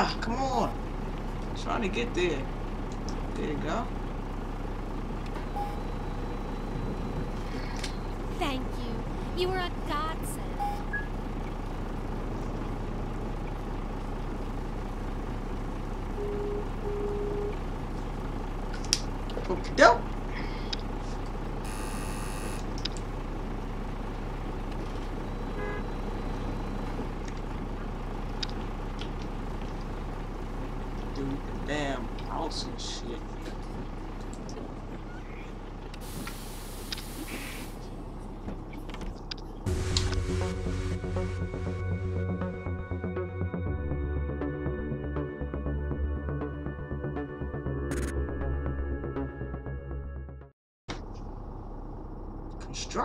Ah, come on. trying to get there. There you go. Thank you. You were a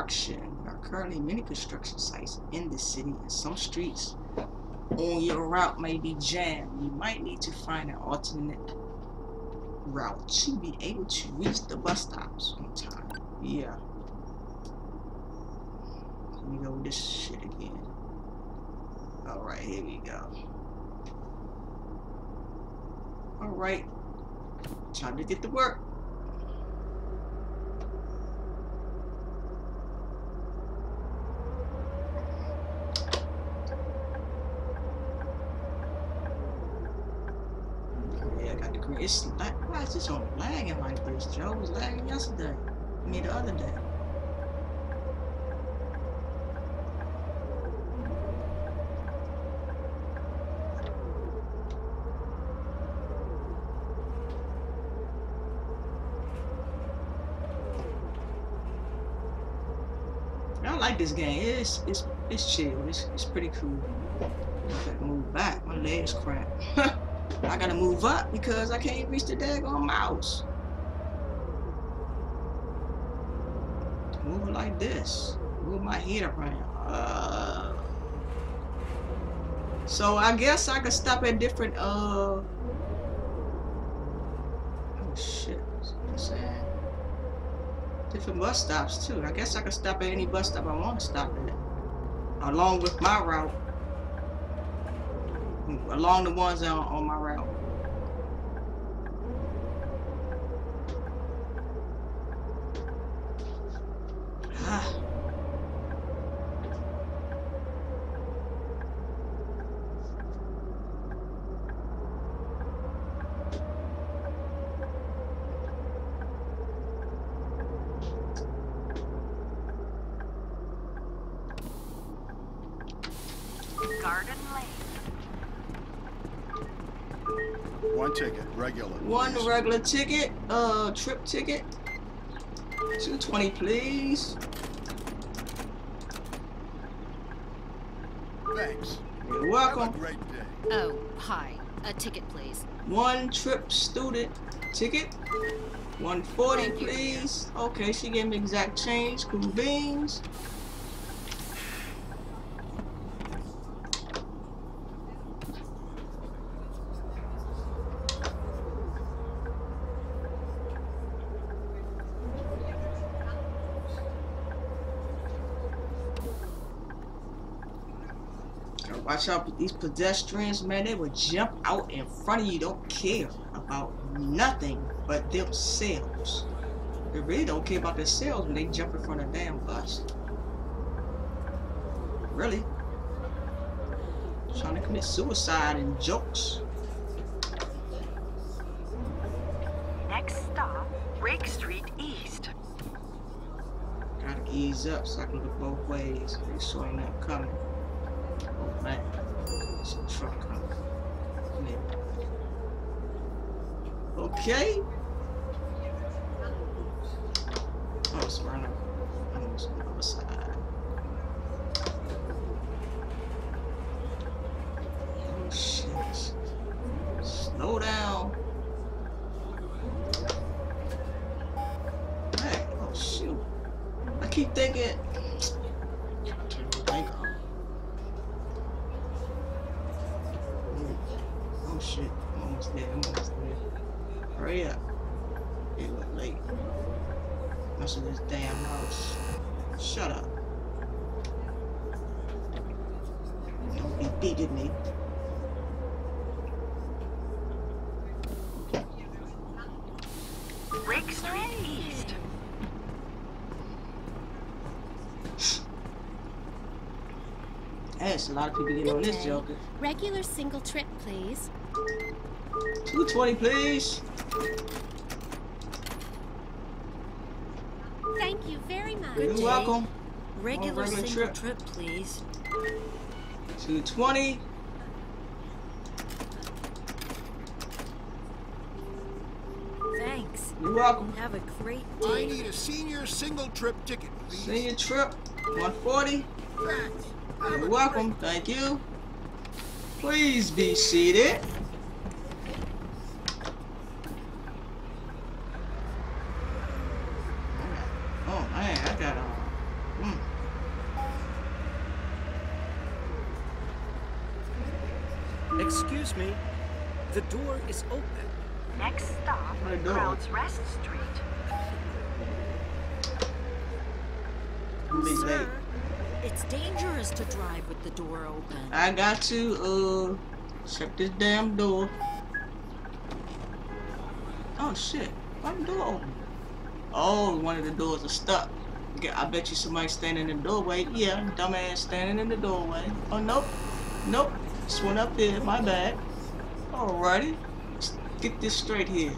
Construction. There are currently many construction sites in the city and some streets on your route may be jammed. You might need to find an alternate route to be able to reach the bus stops on time. Yeah. Let me go with this shit again. Alright, here we go. Alright. Time to get to work. It's like, why is this on lagging like this, Joe? Was lagging yesterday. I mean, the other day. I like this game. It's it's it's chill. It's it's pretty cool. I gotta move back. My legs cramp. I gotta move up because I can't reach the daggone mouse. Move it like this. Move my head around. Uh, so I guess I could stop at different uh oh shit. What's saying? Different bus stops too. I guess I could stop at any bus stop I want to stop at. Along with my route. Along the ones on, on my route. Ah. Garden Lane. One ticket, regular. One please. regular ticket, uh, trip ticket. 220, please. Thanks. You're Have a welcome. great day. Oh, hi. A ticket, please. One trip student ticket. 140, Thank you. please. Okay, she gave me exact change. Cool beans. Gotta Watch out with these pedestrians, man. They will jump out in front of you. Don't care about nothing but themselves. They really don't care about themselves when they jump in front of a damn bus. Really? Trying to commit suicide and jokes. Next stop, Rake Street East. Gotta ease up so I can look both ways. Make sure ain't nothing coming. Oh man, there's a truck coming. Come here. Okay. beated me. Rick Street East. There's a lot of people getting on this joker. Regular single trip, please. 220, please. Thank you very much. You're welcome. Regular, regular single trip, trip please. 220. Thanks. You're welcome. Have a great day. I need a senior single trip ticket, please. Senior trip, 140. Thanks. You're welcome. Thank you. Please be seated. Oh man, I got a. Mm. Excuse me. The door is open. Next stop, I know. Crowds Rest Street. Be late. Sir, dangerous to drive with the door open. I got to uh check this damn door. Oh shit! Why the door open? Oh, one of the doors is stuck. I bet you somebody standing in the doorway. Yeah, dumbass standing in the doorway. Oh nope, nope. This one up there. My bad. Alrighty, let's get this straight here.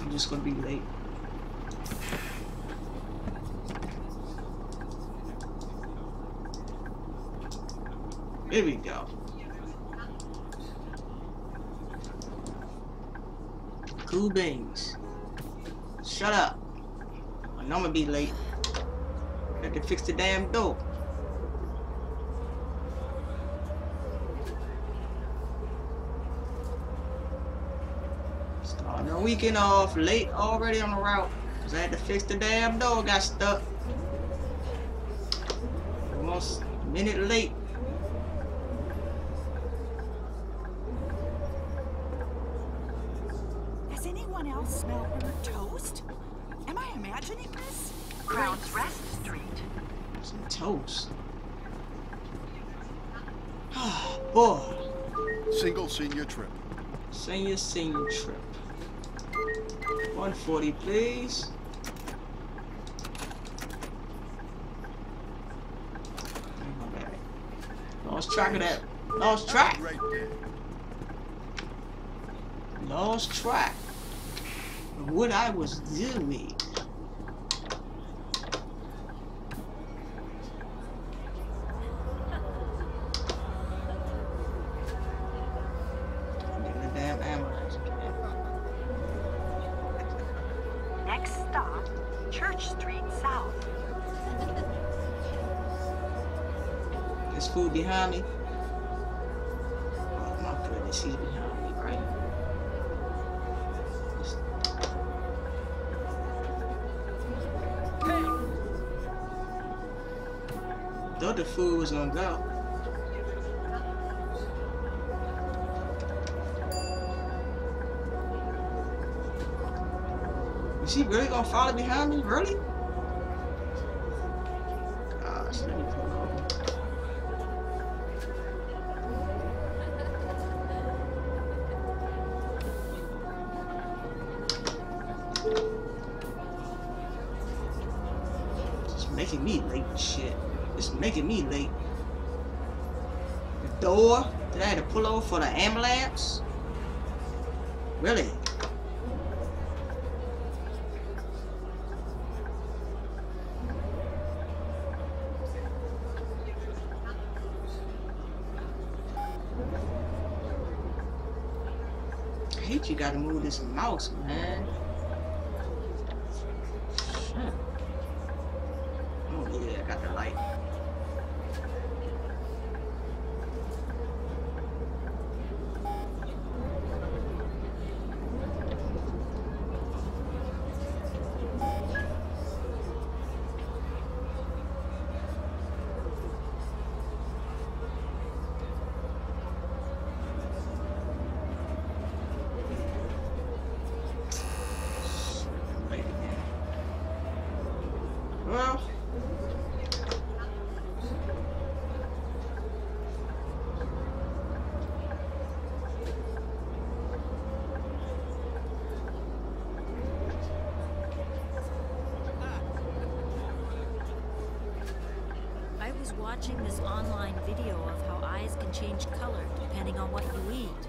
I'm just gonna be late. Here we go. Cool beans. Shut up. I know I'm gonna be late. Got to fix the damn door. Starting the weekend off late already on the route. Cause I had to fix the damn door, got stuck. Almost a minute late. Does anyone else smell burnt toast? Am I imagining this? Crowds Rest Street. Some toast. Oh boy. Single senior trip. Senior senior trip. 140 please. Lost track of that. Lost track. Lost track of what I was doing. Thought the food was gonna go. Is she really gonna follow behind me? Really? Gotta move this mouse, watching this online video of how eyes can change color depending on what you eat.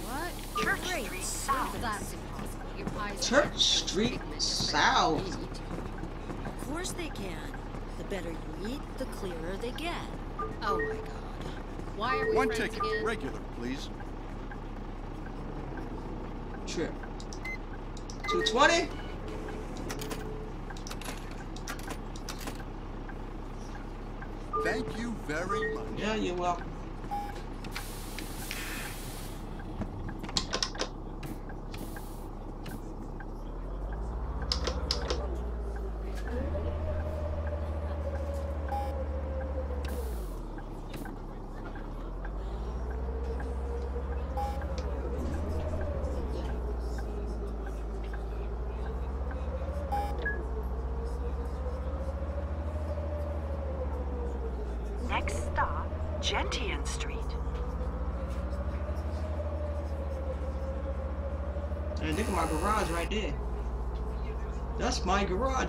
What? Church Great. Street South. That's impossible. Your eyes Church Street South. Of course they can. The better you eat, the clearer they get. Oh my god. Why are we One ticket, again? regular, please. Trip. 220? Thank you very much. Yeah, you're welcome. Next stop, Gentian Street. Hey, look at my garage right there. That's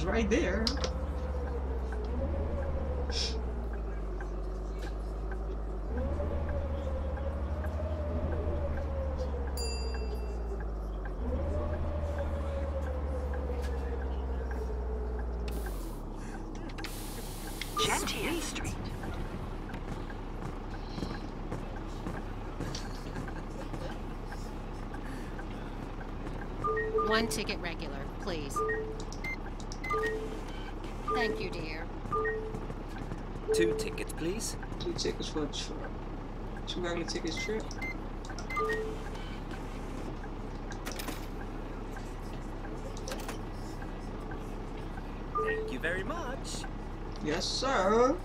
my right there. Gentian Street. One ticket regular, please. Thank you, dear. Two tickets, please. Two tickets for a trip. Two regular tickets trip. Thank you very much. Yes, sir.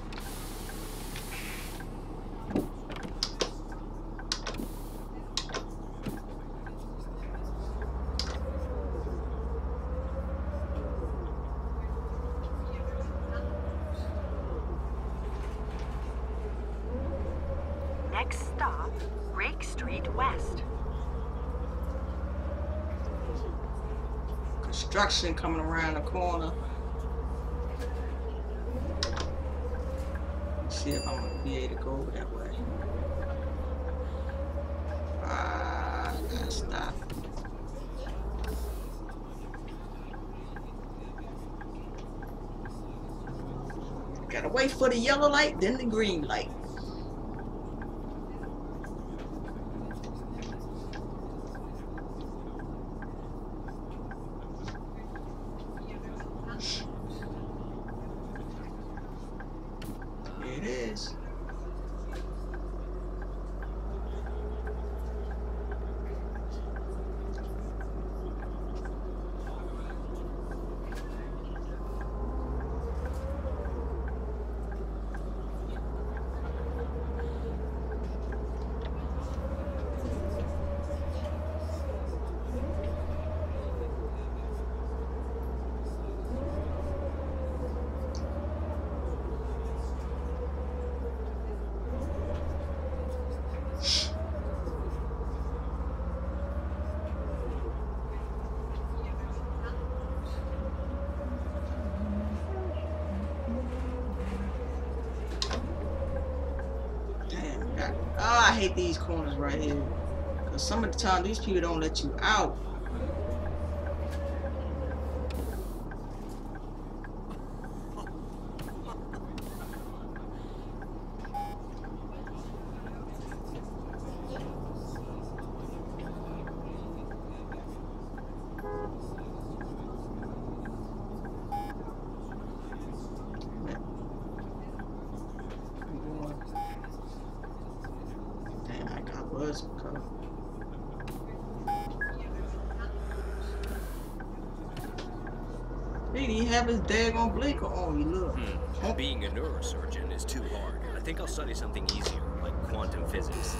Next stop, Rake Street West. Coming around the corner. See if I'm gonna be able to go that way. Ah, gotta stop. Gotta wait for the yellow light, then the green light. It is. Damn. God. Oh, I hate these corners right here. Cause some of the time these people don't let you out. Damn, I got buzz. cover. He didn't have his daggone blinker on. You look. Hmm. Being a neurosurgeon is too hard. I think I'll study something easier, like quantum physics.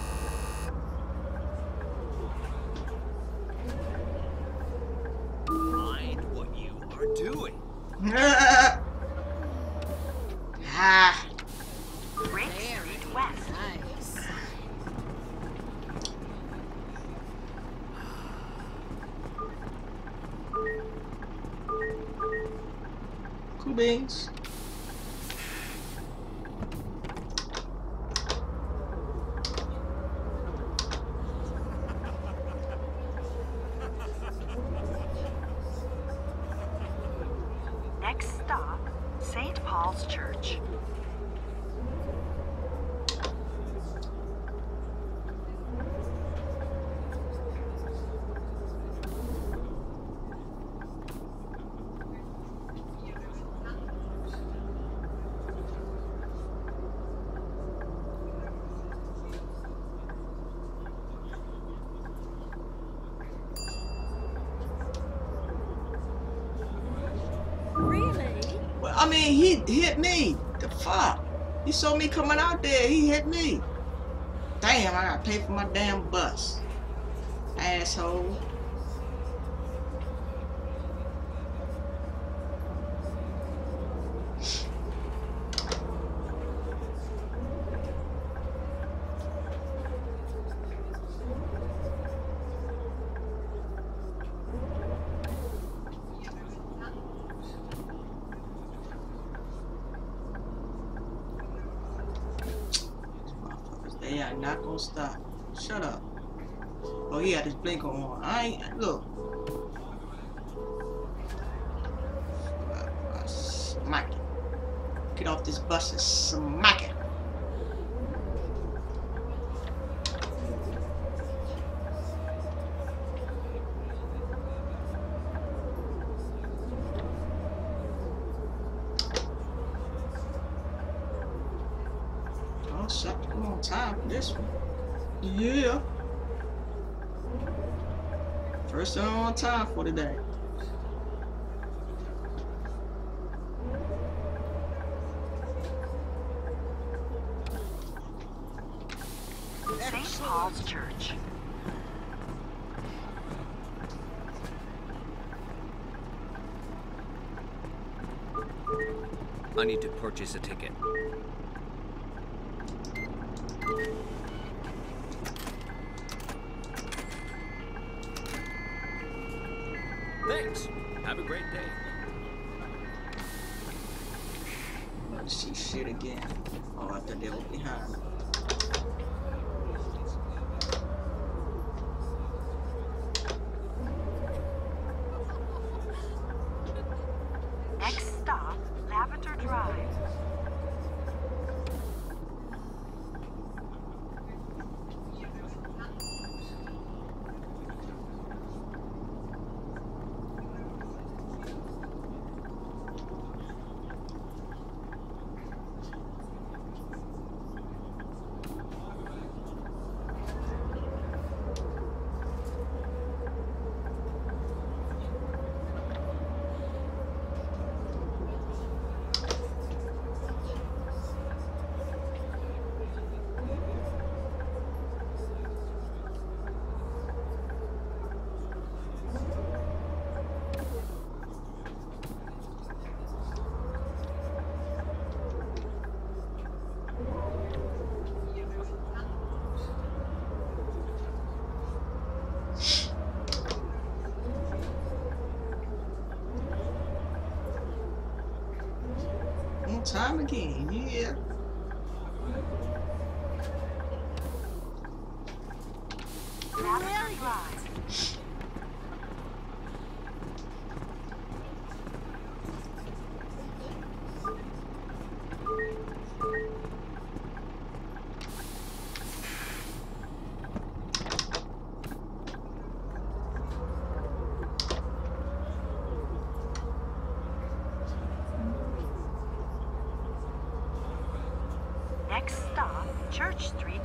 Church. Mean, he hit me. The fuck? He saw me coming out there. He hit me. Damn, I gotta pay for my damn bus. Asshole. Get off this bus and smack it. Oh, shut come on time for this one. Yeah. First one on time for today. Church. I need to purchase a ticket. Thanks. Have a great day. Let's see shit again. Oh, I thought they were behind. Next stop, Lavender Drive. On time again, yeah. stage 3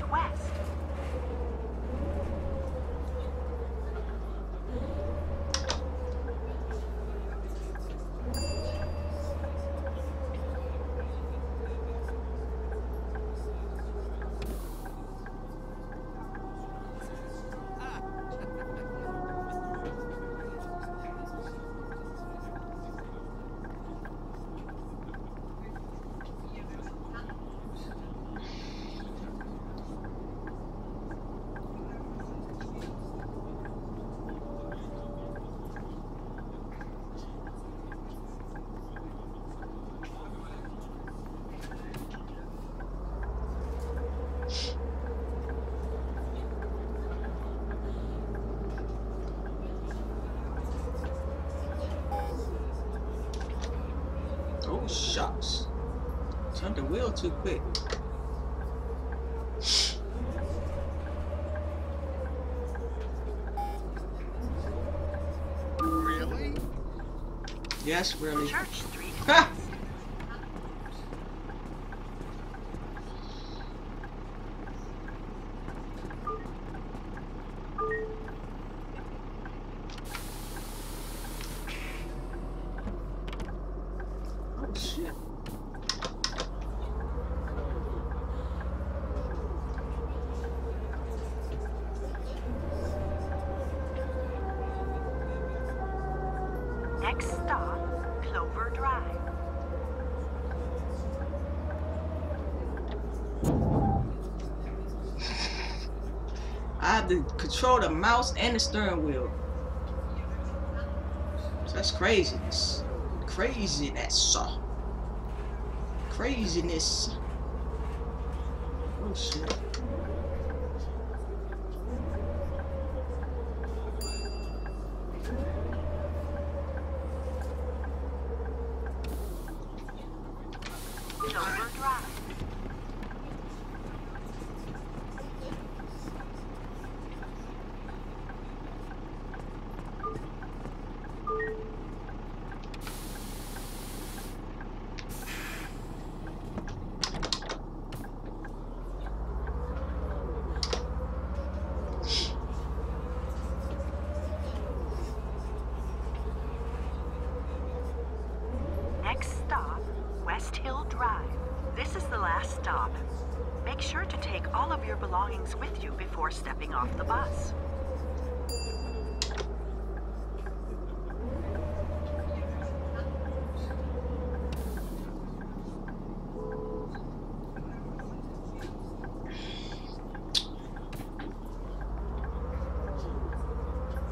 shucks. Turned the wheel too quick. Really? Yes, really. Church Street. Ha! Oh shit. Next stop, Clover Drive. I have to control the mouse and the steering wheel. That's craziness. Craziness. Craziness. Oh shit. Clover Drive. Next stop, West Hill Drive. This is the last stop. Make sure to take all of your belongings with you before stepping off the bus.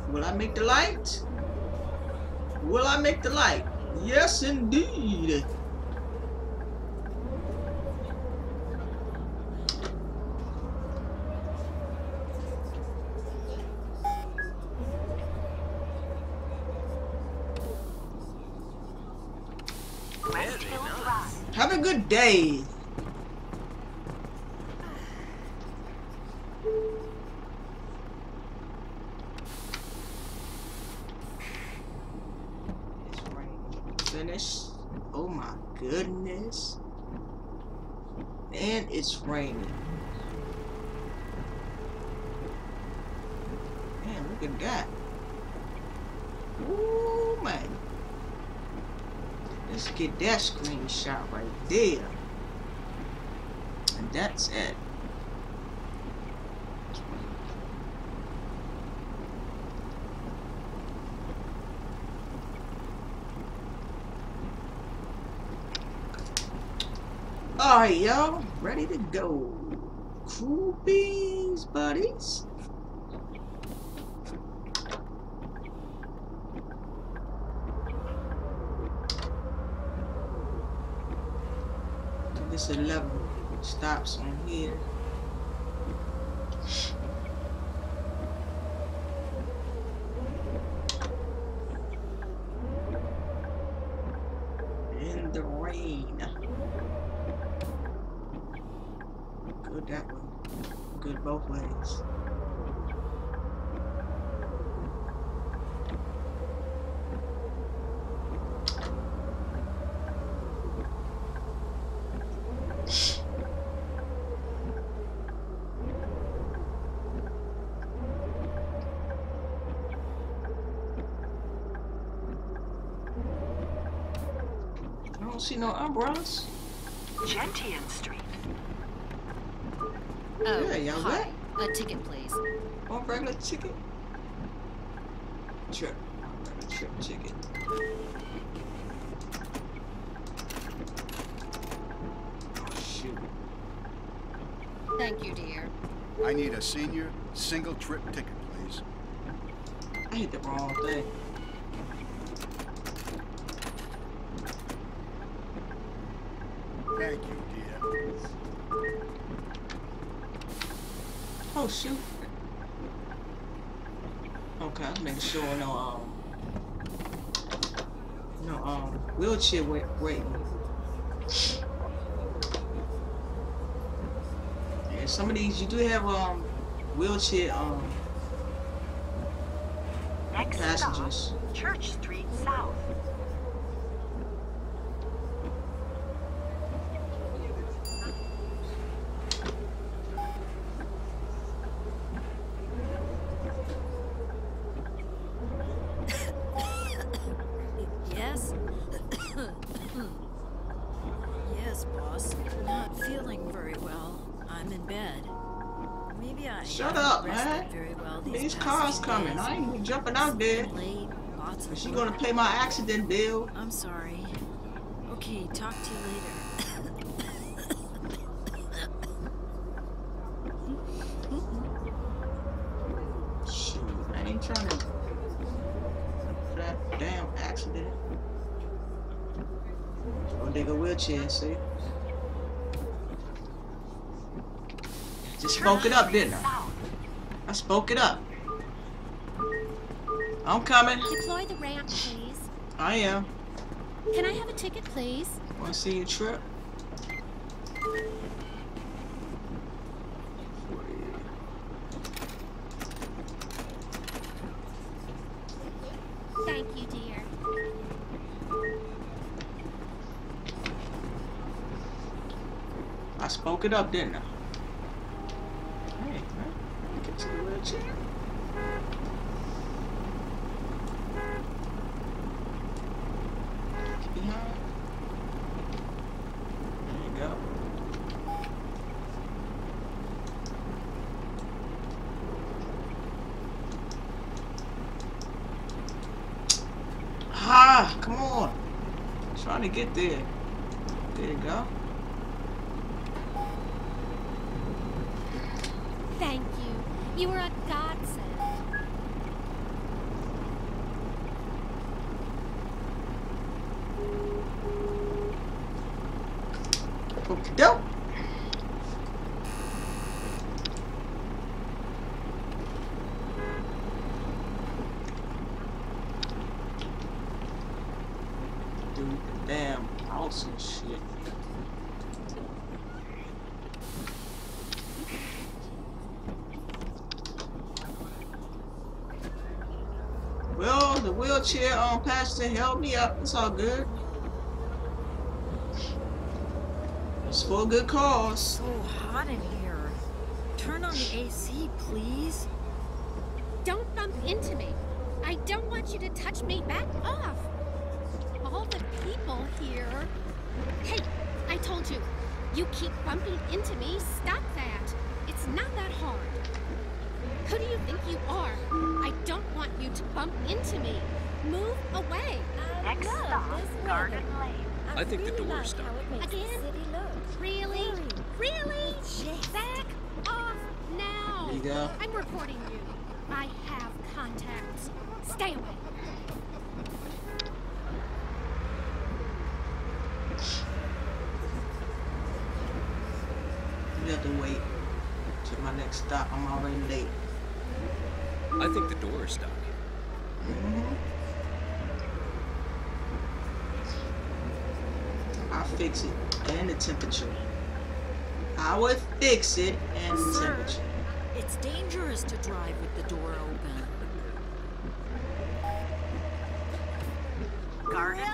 Will I make the light? Will I make the light? Yes, indeed. Have a good day. It's raining. Finish. Oh my goodness. And it's raining. Man, look at that. Ooh, man. Let's get that screenshot right there. And that's it. Alright, y'all. Ready to go. Cool beans, buddies. This 11 stops on here. In the rain. Good that way. Good both ways. I don't see no umbrellas. Gentian Street. Oh, Yeah, y'all hi. A ticket, please. On regular ticket? Trip. Regular trip ticket. Oh, shoot. Thank you, dear. I need a senior single trip ticket, please. I hit the wrong thing. sure no um no um wheelchair wait waiting. And some of these you do have um wheelchair um Next passengers. Stop, Church Street South. Jumping out there. Lots She gonna pay my accident bill. I'm sorry. Okay, talk to you later. Shoot, I ain't trying to for that damn accident. Gonna dig a wheelchair, see? Just spoke it up, didn't I? I spoke it up. I'm coming. Deploy the ramp, please. I am. Can I have a ticket, please? Wanna see your trip? Thank you, dear. I spoke it up, didn't I? Hey, man. Get to the wheelchair. Get behind. There you go. Ah, come on. trying to get there. There you go. Thank you. You were a godsend. Okie doke. Dude, the damn house and shit. Well, the wheelchair passenger held me up. It's all good. It's for a good cause. so hot in here. Turn on the AC, please. Don't bump into me. I don't want you to touch me. Back off. All the people here. Hey, I told you. You keep bumping into me. Stop that. It's not that hard. Who do you think you are? I don't want you to bump into me. Move away. Next stop, Garden Lane. I think the door is stuck. Again? Really? Really? Back off now. There you go. I'm reporting you. I have contacts. Stay away. You have to wait till my next stop. I'm already late. I think the door is stuck. I'll fix it. And the temperature. I will fix it and the temperature. It's dangerous to drive with the door open. Garden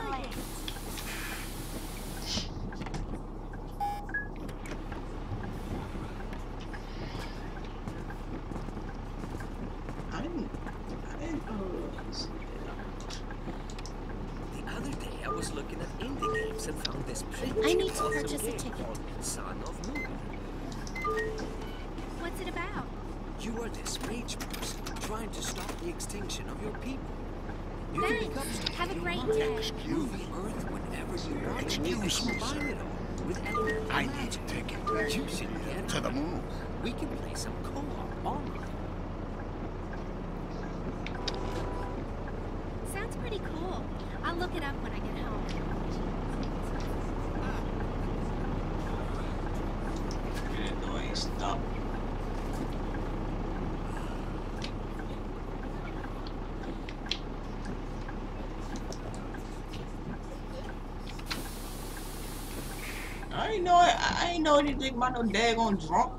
know I, I ain't know anything about no daggone drunk.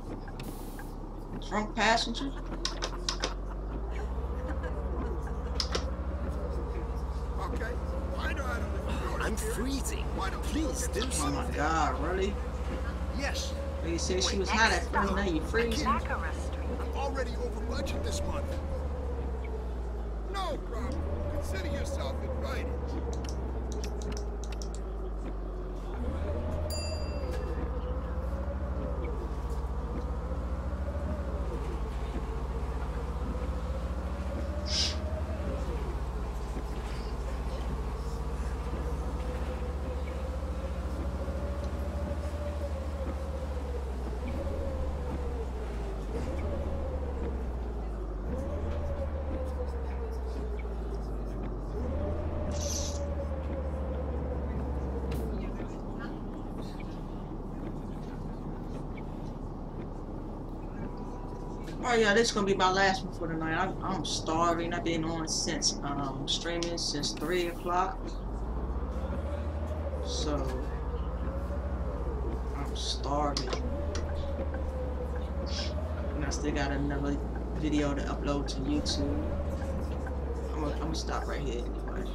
drunk passenger? Okay, I know how to live with your I'm freezing. Why don't Please Oh my god, really? Yes, They said she was hot at first, stop, now you freezing? I'm already over budget this month. No problem. Consider yourself invited. Oh yeah, this is gonna be my last one for tonight. I'm, I'm starving. I've been on since um streaming since three o'clock. So I'm starving. And I still got another video to upload to YouTube. I'm gonna, I'm gonna stop right here anyway.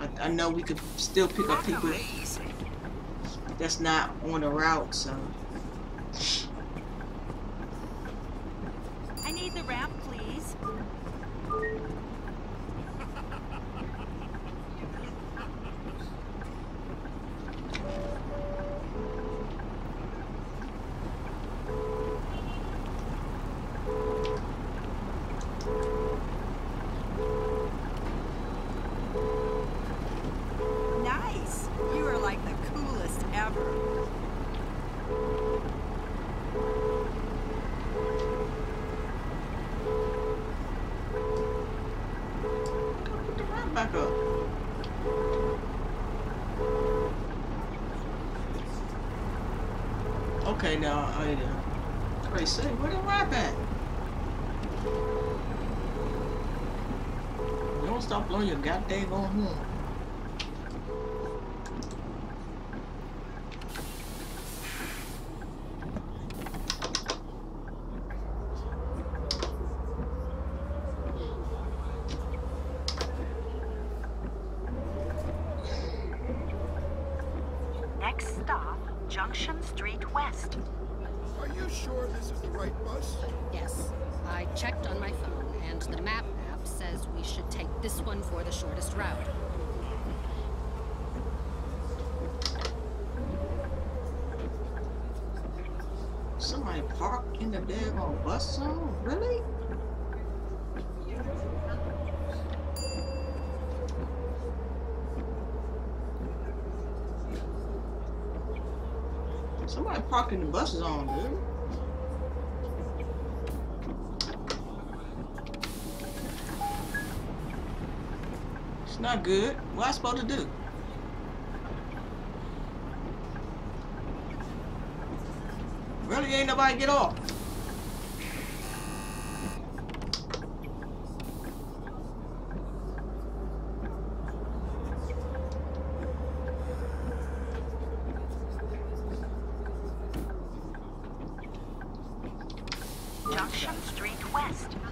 I, I know we could still pick up people that's not on the route, so back up. Okay, now I uh, Wait, say where the ramp at? You don't stop blowing your goddamn horn. Next stop, Junction Street West. Are you sure this is the right bus? Yes, I checked on my phone, and the map app says we should take this one for the shortest route. Somebody parked in the daggone bus zone? Really? Somebody bus zone, dude. It's not good. What I supposed to do? Really ain't nobody get off. Street West. Oh,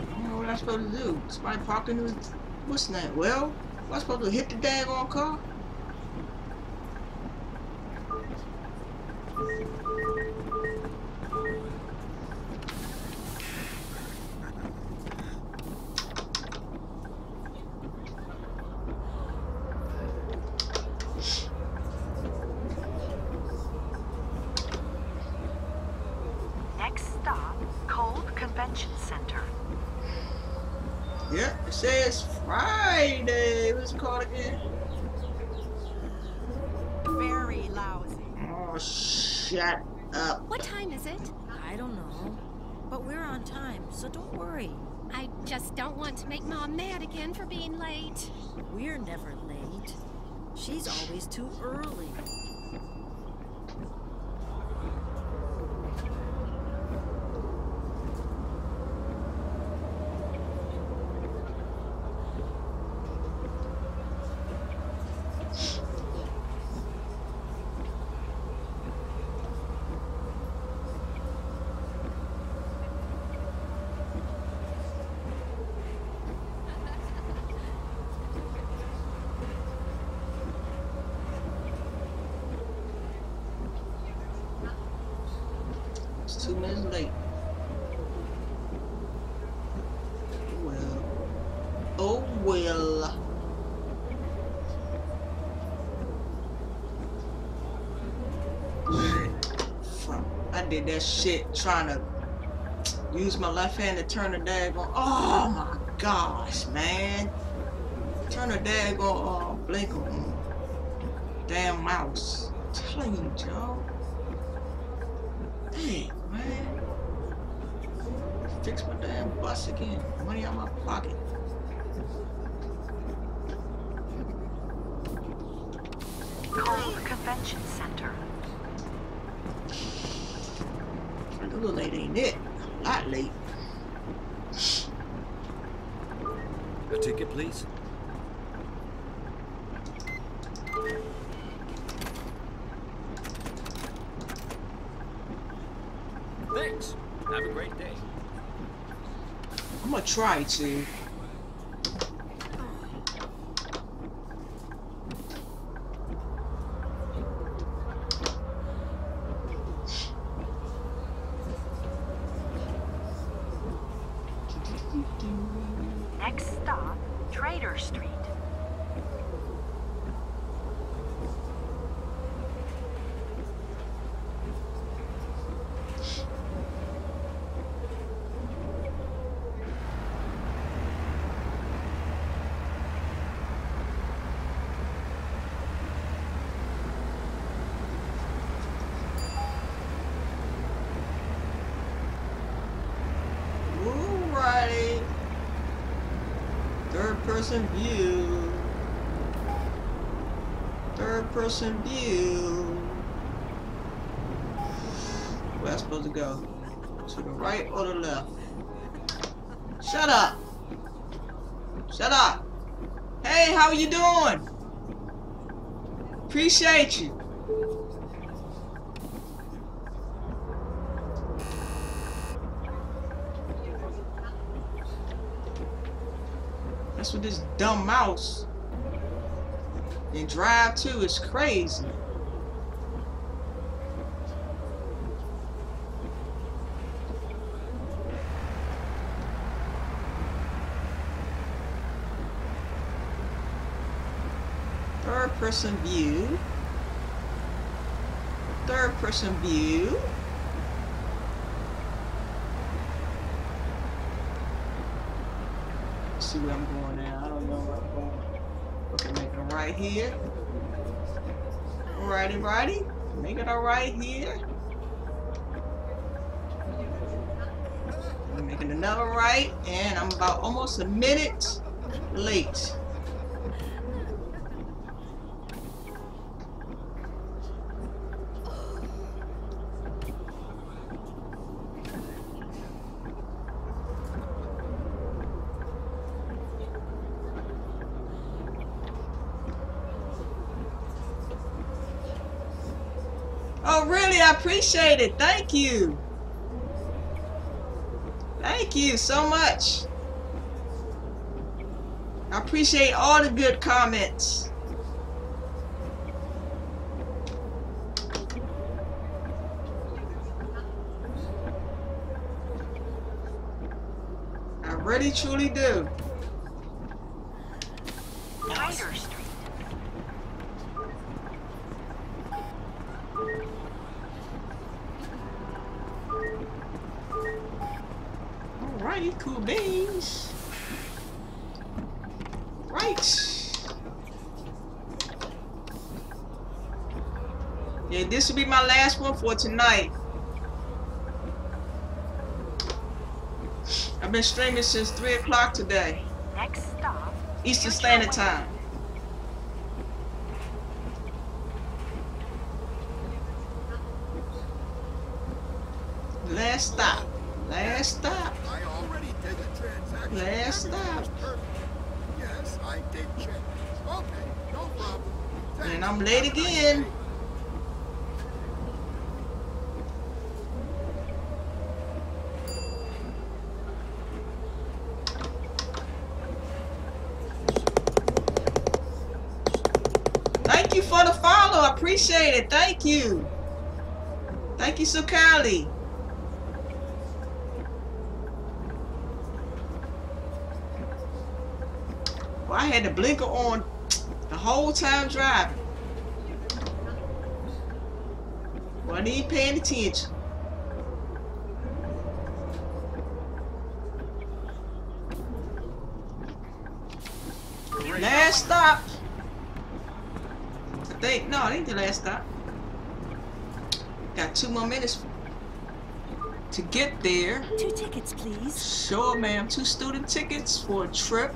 I don't know what I'm supposed to do. Somebody in the what's that? Well, what I supposed to hit the daggone car? Just don't want to make Mom mad again for being late. We're never late. She's always too early. Oh well. Oh well. I did that shit trying to use my left hand to turn the daggone. Oh my gosh, man. Turn the daggone uh, blink on damn mouse. I'm telling you, Joe. Man. Fix my damn bus again. Money out my pocket. Call the convention center. A little late ain't it? A lot late. A ticket, please? Thanks. Have a great day. I'm gonna try to. Next stop, Trader Street. Alrighty. Third person view. Third person view. Where I supposed to go? To the right or the left? Shut up. Shut up. Hey, how are you doing? Appreciate you. That's what this dumb mouse and drive to is crazy. Third person view. Third person view. Let's see where I'm going now. I don't know where I'm going. Okay, make it a right here. Alrighty, righty. Make it a right here. Making another right, and I'm about almost a minute late. Oh, really? I appreciate it. Thank you. Thank you so much. I appreciate all the good comments. I really truly do. Tonight. I've been streaming since 3 o'clock today, Next stop, Eastern Standard Time. Last stop. Last stop. I already did the transaction. Last stop. Yes, I did check. Okay, no problem. Thanks. And I'm late Have a nice again. Thank you. Thank you so kindly. Well, I had the blinker on the whole time driving. Well, I ain't paying attention. Last stop. I think, no, I think the last stop. Got two more minutes to get there. Two tickets, please. Sure, ma'am. Two student tickets for a trip.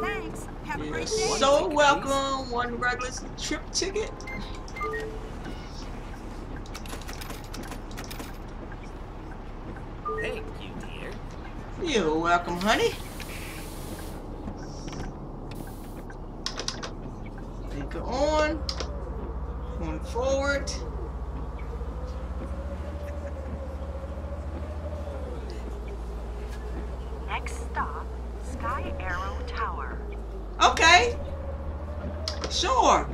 Thanks. Have a You're great day. so ticket, welcome. One regular trip ticket. Thank you, dear. You're welcome, honey. Take it on. Going forward. Next stop, Sky Arrow Tower. Okay. Sure.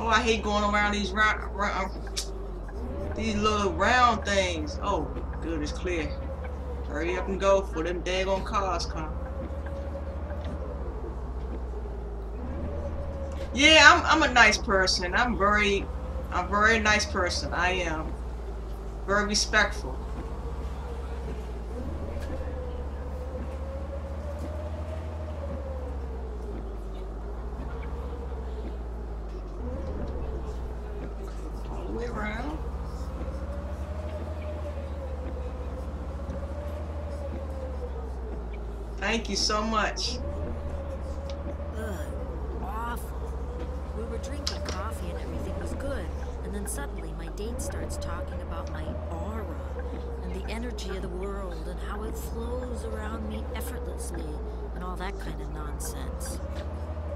Oh, I hate going around these round, round um, these little round things. Oh, good, it's clear. Hurry up and go for them daggone cars come. Yeah, I'm I'm a nice person. I'm very I'm a very nice person. I am very respectful. All the way around. Thank you so much. Ugh, awful. We were drinking coffee and everything was good, and then suddenly my date starts talking about my aura and the energy of the world and how it flows around me effortlessly and all that kind of nonsense.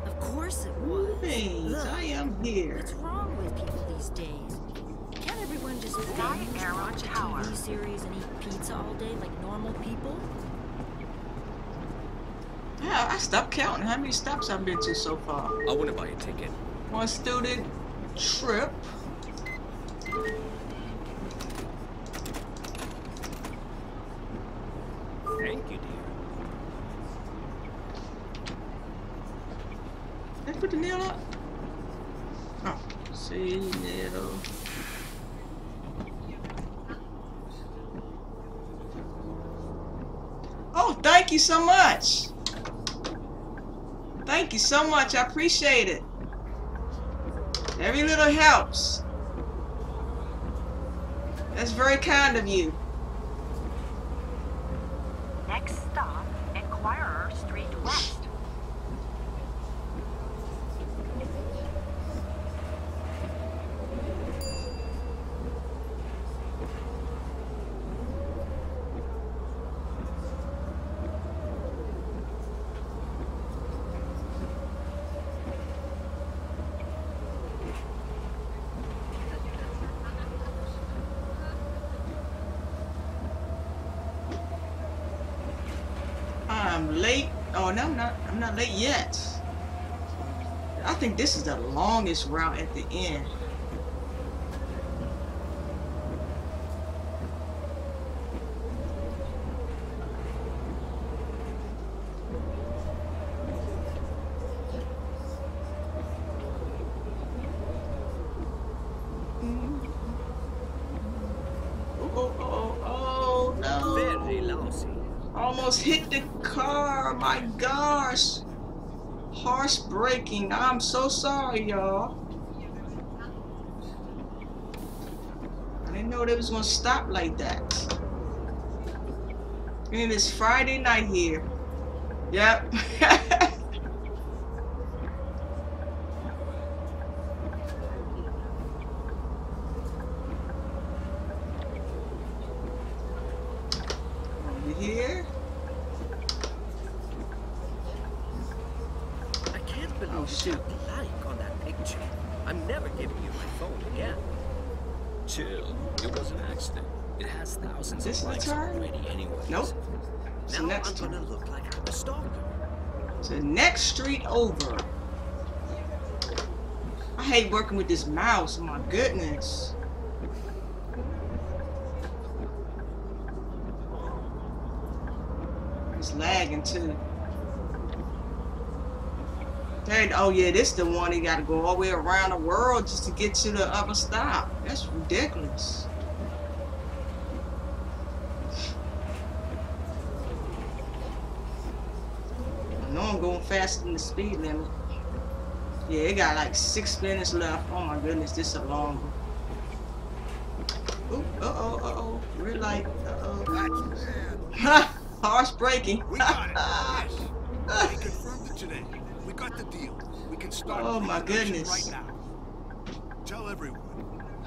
Of course it was. Thanks, Ugh. I am here. What's wrong with people these days? Can't everyone just Sky binge watch a TV series and eat pizza all day like normal people? Yeah, I stopped counting how many stops I've been to so far. I want to buy a ticket. One student trip. Thank you, dear. Let's put the nail up. Oh, see nail. Oh, thank you so much. Thank you so much. I appreciate it. Every little helps. That's very kind of you. Next stop, Enquirer Street West. I'm late. Oh no, I'm not. I'm not late yet. I think this is the longest route at the end. Oh, oh, oh, oh, no. Very lousy. Almost hit the car. My gosh. Harsh braking. I'm so sorry, y'all. I didn't know they was gonna stop like that. And it's Friday night here. Yep. Over here. I can't believe Oh, you shoot. tapped the like on that picture. I'm never giving you my phone again. Chill. It was an accident. It has thousands This of the likes turn? already anyways. Nope. It's the Now next I'm turn. gonna look like I'm a stalker. To the next street over. I hate working with this mouse. My goodness. It's lagging too. There, oh yeah, this the one he got to go all the way around the world just to get to the other stop. That's ridiculous. I know I'm going faster than the speed limit. Yeah, it got like six minutes left. Oh my goodness, this is a long one. Oop, uh-oh, uh-oh. Red light, uh-oh. Ha! Harsh braking. We got it. Yes. They confirmed it today. We got the deal. We can start Oh, my goodness. right now. Tell everyone.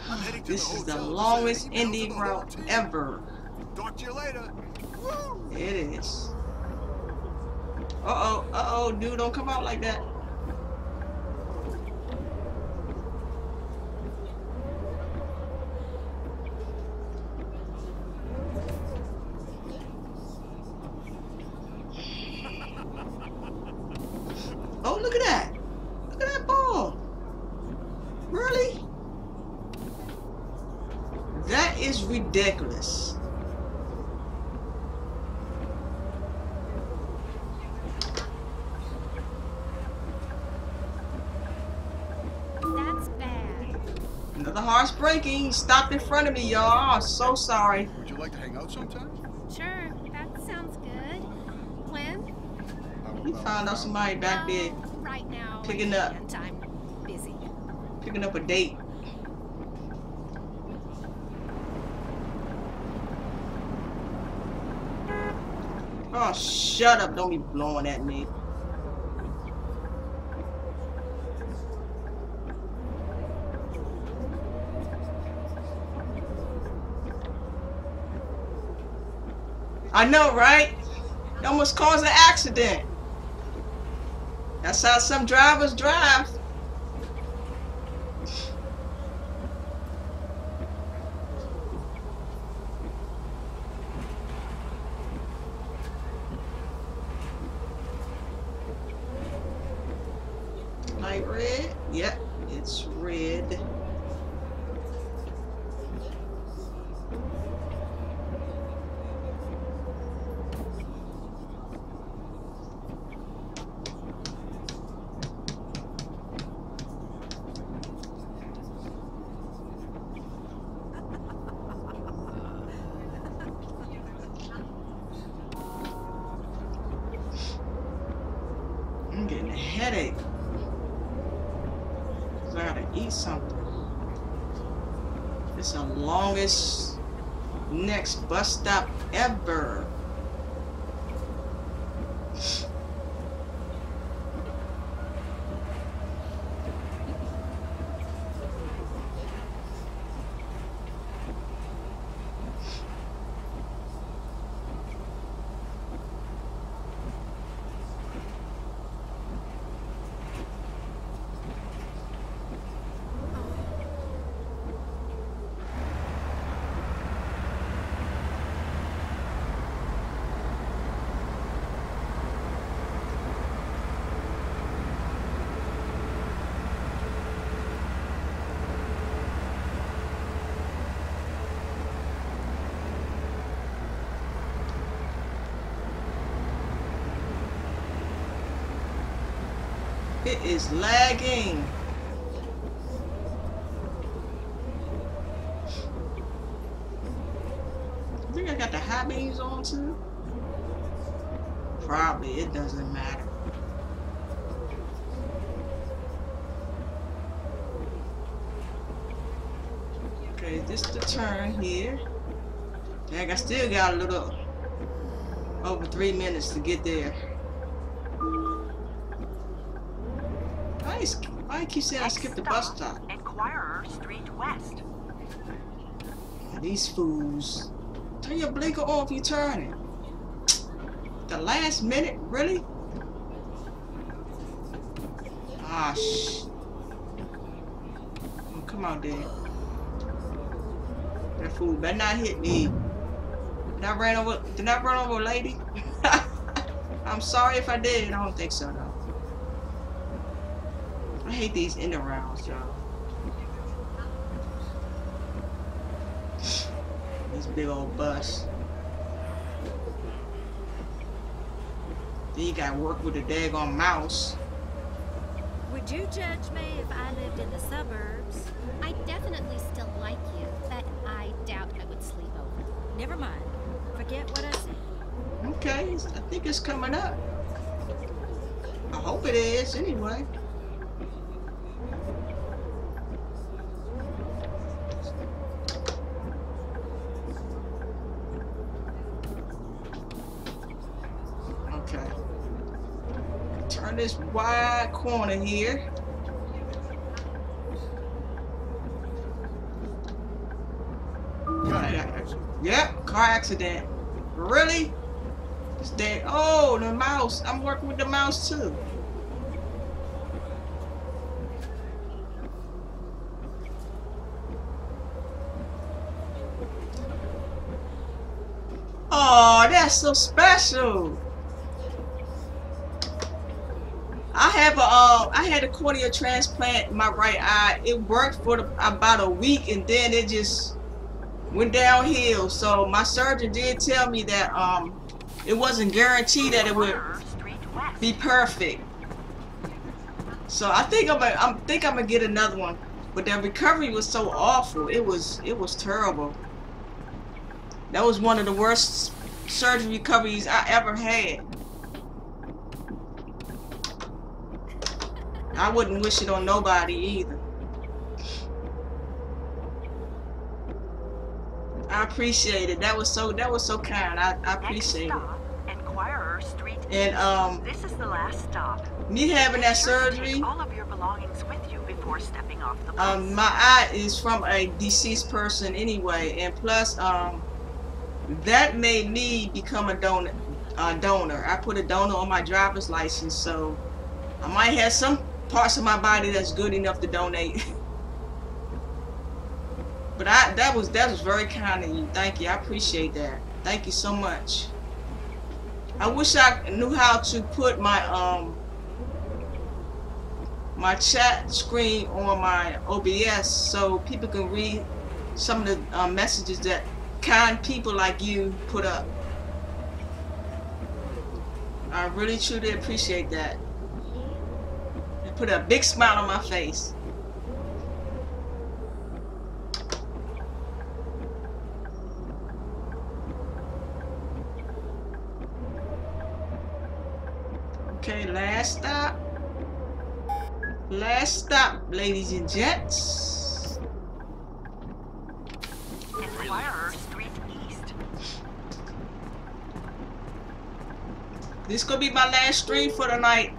I'm heading to This the is the longest send an email to Indy route ever. Talk to you later. Woo! It is. Uh-oh, uh-oh, dude, don't come out like that. Oh, look at that. Look at that ball. Really? That is ridiculous. That's bad. Another harsh braking. Stopped in front of me, y'all. So sorry. Would you like to hang out sometime? Sure, that sounds good. When? We found out somebody back there Oh, right now. I Picking up. can't. I'm busy. picking up a date. Oh, shut up. Don't be blowing at me. I know, right? You almost caused an accident. That's how some drivers drive. Light red? Yep, it's red. I'm getting a headache. 'Cause I gotta eat something. It's the longest next bus stop ever. It is lagging. I think I got the high beams on too. Probably, it doesn't matter. Okay, this the turn here. Dang, I still got a little over three minutes to get there. You keep saying I skipped the bus stop? Enquirer Street West. These fools. Turn your blinker off, you turning. The last minute, really? Ah, sh. Oh, come on, Dad. That fool better not hit me. Did I run over? Did I run over a lady? I'm sorry if I did. I don't think so though. I hate these end rounds, y'all. This big old bus. Then you gotta work with a daggone mouse. Would you judge me if I lived in the suburbs? I definitely still like you, but I doubt I would sleep over. Never mind. Forget what I said. Okay, I think it's coming up. I hope it is, anyway. Turn this wide corner here. Yep, car accident. Really? It's dead. Oh, the mouse. I'm working with the mouse too. Oh, that's so special. I have a, uh, I had a cornea transplant in my right eye. It worked for the, about a week, and then it just went downhill. So my surgeon did tell me that um, it wasn't guaranteed that it would be perfect. So I think I'm gonna, I'm think I'm gonna get another one. But that recovery was so awful. It was it was terrible. That was one of the worst surgery recoveries I ever had. I wouldn't wish it on nobody either. I appreciate it. That was so that was so kind. I, I appreciate it. stop, Inquirer Street And um This is the last stop. me having that Make sure to surgery. All of your belongings with you before stepping off the bus. um, my eye is from a deceased person anyway, and plus, um, that made me become a donor. Uh, donor. I put a donor on my driver's license, so I might have some parts of my body that's good enough to donate. but I that was that was very kind of you. Thank you. I appreciate that. Thank you so much. I wish I knew how to put my um my chat screen on my OBS so people can read some of the uh, messages that kind people like you put up. I really truly appreciate that. Put a big smile on my face. Okay, last stop. Last stop, ladies and gents. Street East. This gonna be my last stream for the night.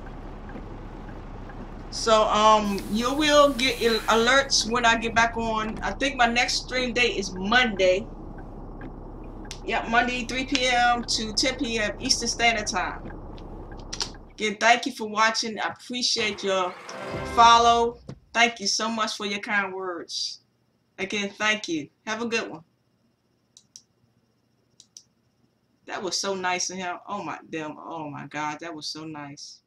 So um, you will get alerts when I get back on. I think my next stream date is Monday. Yeah, Monday 3 p.m. to 10 p.m. Eastern Standard Time. Again, thank you for watching. I appreciate your follow. Thank you so much for your kind words. Again, thank you. Have a good one. That was so nice of him. Oh my damn. Oh my God, that was so nice.